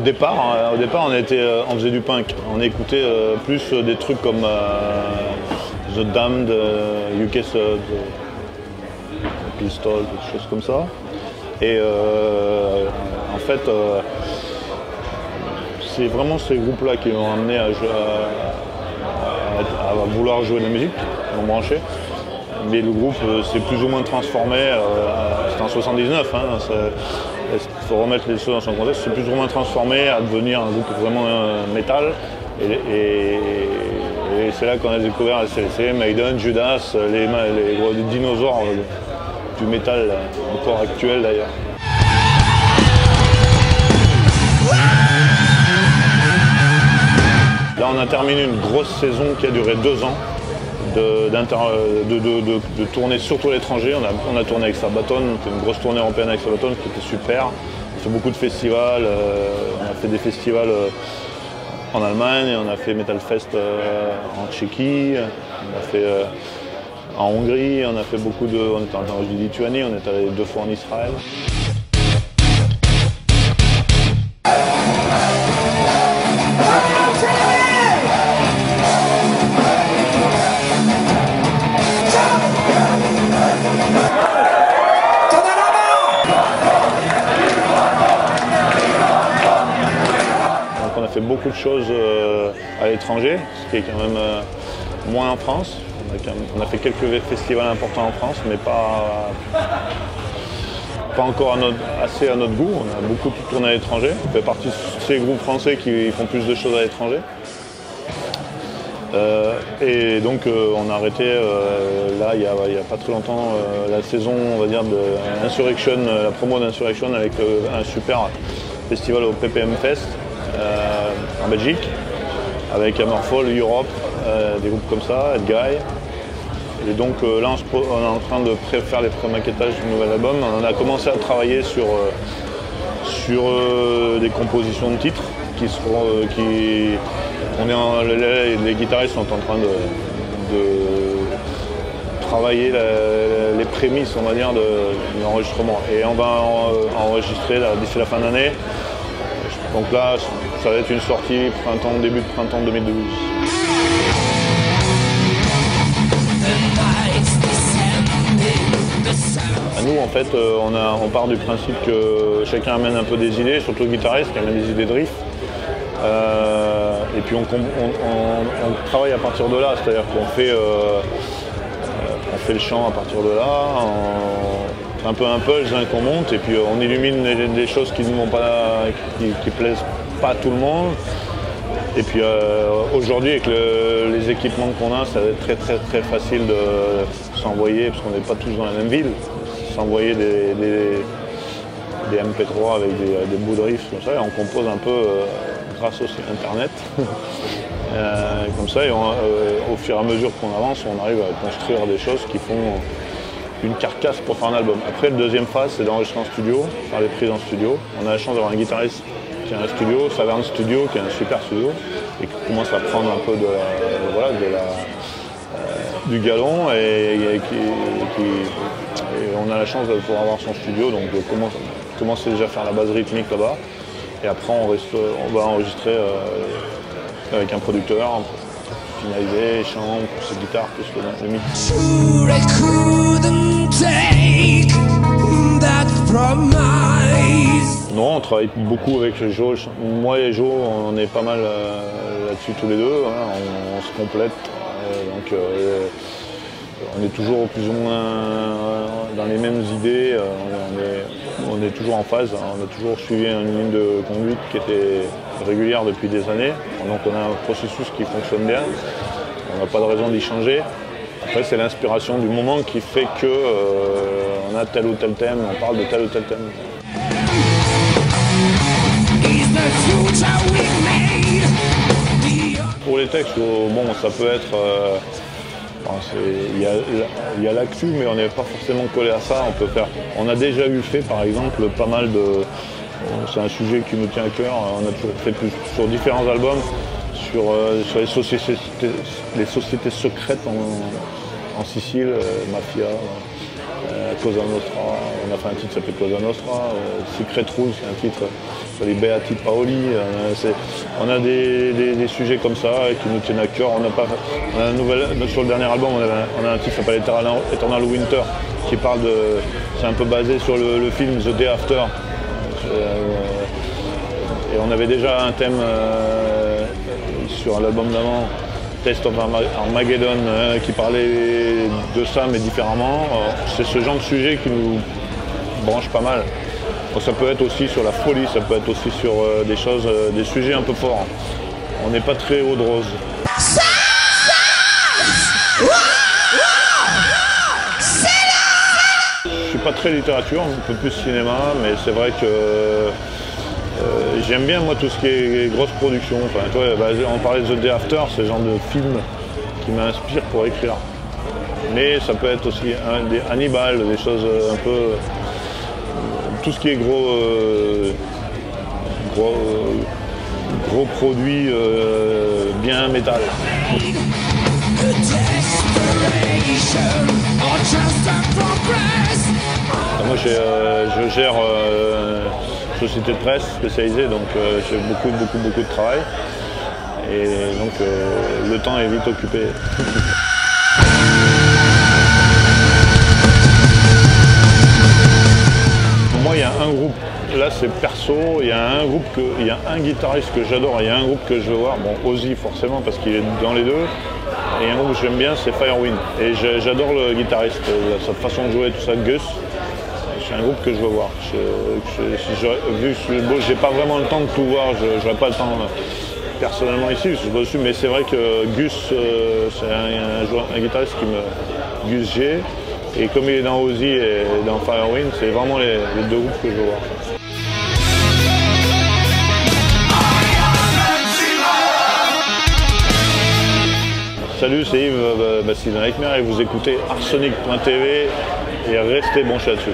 départ, hein, au départ on, était, euh, on faisait du punk. On écoutait euh, plus euh, des trucs comme The Damned, UK Sub, euh, Pistol, des choses comme ça. Et en fait, c'est vraiment ces groupes-là qui m'ont amené à, vouloir jouer de la musique, à m'en brancher. Mais le groupe s'est plus ou moins transformé, c'était en 79, il faut remettre les choses dans son contexte, c'est plus ou moins transformé à devenir un groupe vraiment euh, métal. Et, c'est là qu'on a découvert la CLC, Maiden, Judas, les, ma- les gros dinosaures euh, du métal, euh, encore actuel d'ailleurs. Là, on a terminé une grosse saison qui a duré deux ans de, tournées surtout à l'étranger. On a, on a tourné avec Sabaton, c'était une grosse tournée européenne avec Sabaton qui était super. On a fait beaucoup de festivals, euh, on a fait des festivals euh, en Allemagne, on a fait Metal Fest euh, en Tchéquie, on a fait en Hongrie, on a fait beaucoup de. On était en Lituanie, on est allé deux fois en Israël. Beaucoup de choses euh, à l'étranger, ce qui est quand même euh, moins en France. On a, même- on a fait quelques festivals importants en France, mais pas, pas encore à notre- assez à notre goût. On a beaucoup tourné à l'étranger. On fait partie de ces groupes français qui font plus de choses à l'étranger. Euh, et donc on a arrêté là il n'y a, a pas très longtemps la saison on va dire de Insurrection, la promo d'Insurrection avec un super festival au PPM Fest en Belgique avec Hammerfall, Europe, euh, des groupes comme ça, Ed Guy. Et donc euh, là on, est en train de faire les pré-maquettages du nouvel album. On a commencé à travailler sur, euh, sur euh, des compositions de titres qui seront euh, qui on est en- les, guitaristes sont en train de, de travailler les prémices on va dire de, l'enregistrement et on va en- enregistrer d'ici la fin d'année donc là ça va être une sortie printemps début de printemps 2012 À nous, en fait, euh, on, a- on part du principe que chacun amène un peu des idées, surtout le guitariste qui amène des idées de riff. Euh, et puis on, travaille à partir de là, c'est-à-dire qu'on fait, euh, fait le chant à partir de là, un peu un puzzle hein, qu'on monte, et puis euh, on illumine des, choses qui ne vont pas, qui, qui plaisent pas à tout le monde. Et puis euh, aujourd'hui, avec le- les équipements qu'on a, ça va être très très très facile de s'envoyer, parce qu'on n'est pas tous dans la même ville, s'envoyer des, des- des MP3 avec des, des bouts de riffs comme ça, et on compose un peu euh, grâce aussi à Internet. Euh, comme ça, et euh, au fur et à mesure qu'on avance, on arrive à construire des choses qui font une carcasse pour faire un album. Après, le deuxième phase, c'est d'enregistrer en studio, faire les prises en studio. On a la chance d'avoir un guitariste qui a un studio, Saverne Studio, qui est un super studio, et qui commence à prendre un peu de, la- voilà, de la, euh, du galon, et, qui- on a la chance de pouvoir avoir son studio, donc de commencer, déjà à faire la base rythmique là-bas, et après on, reste- on va enregistrer euh, avec un producteur, finaliser, plus ses guitares, plus le, le. Non, on travaille beaucoup avec Jo. Moi et Jo, on est pas mal euh, là-dessus tous les deux. hein. On, se complète. Euh, euh, on est toujours plus ou moins dans les mêmes idées. on, est, on est toujours en phase. hein. On a toujours suivi une ligne de conduite qui était régulière depuis des années. Donc, on a un processus qui fonctionne bien. On n'a pas de raison d'y changer. Après, c'est l'inspiration du moment qui fait que euh, on a tel ou tel thème, on parle de tel ou tel thème. Pour les textes, euh, bon, ça peut être. euh, Il y a, l'actu, mais on n'est pas forcément collé à ça. On peut faire. On a déjà eu fait, par exemple, pas mal de. euh, C'est un sujet qui nous tient à cœur. On a toujours fait plus, sur différents albums sur, euh, sur les, sociétés, les sociétés secrètes en, Sicile, euh, mafia. Euh, Cosa Nostra, on a fait un titre qui s'appelle Cosa Nostra, Secret Rules, c'est un titre sur les Beati Paoli. on a des, sujets comme ça qui nous tiennent à cœur. On a, pas, sur le dernier album, on a, un titre qui s'appelle Eternal, Winter, qui parle de. C'est un peu basé sur le, film The Day After. Et on avait déjà un thème sur l'album d'avant, Test of Arma- Armageddon, euh, qui parlait de ça mais différemment. Euh, C'est ce genre de sujet qui nous branche pas mal. Ça peut être aussi sur la folie, ça peut être aussi sur euh, des choses, des sujets un peu forts. On n'est pas très haut de rose. Je suis pas très littérature, un peu plus cinéma, mais c'est vrai que euh, j'aime bien moi tout ce qui est grosse production. Enfin, bah, on parlait de The Day After, c'est le genre de film qui m'inspire pour écrire. Mais ça peut être aussi un, des Hannibal, des choses euh, un peu. euh, tout ce qui est gros. gros, gros produit euh, bien métal. Desperation or just a progress. Moi, je gère société de presse spécialisée, donc euh, j'ai beaucoup, beaucoup, beaucoup de travail. Et donc, euh, le temps est vite occupé. Moi, il y a un groupe, là c'est perso, il y a un groupe, que, il y a un guitariste que j'adore, il y a un groupe que je veux voir, bon Ozzy forcément parce qu'il est dans les deux, et un groupe que j'aime bien c'est Firewind. Et j'adore le guitariste, euh, sa façon de jouer, tout ça, Gus. Un groupe que je veux voir. Je, je- je bon, j'ai pas vraiment le temps de tout voir, je n'aurai pas le temps euh, personnellement ici, dessus, mais c'est vrai que Gus, euh, c'est un, guitariste qui me. Gus G. Et comme il est dans Ozzy et dans Firewind, c'est vraiment les, deux groupes que je veux voir. Salut, c'est Yves euh, Bastille Nightmare et vous écoutez arsenic.tv et restez branchés là-dessus.